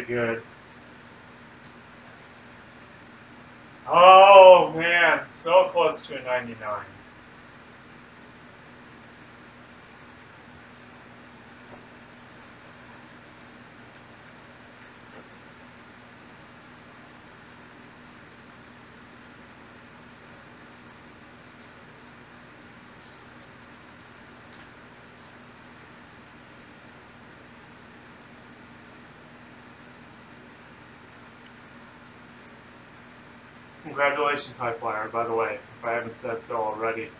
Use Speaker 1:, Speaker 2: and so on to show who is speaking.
Speaker 1: Pretty good. Oh man, so close to a 99. Congratulations, High Flyer, by the way, if I haven't said so already.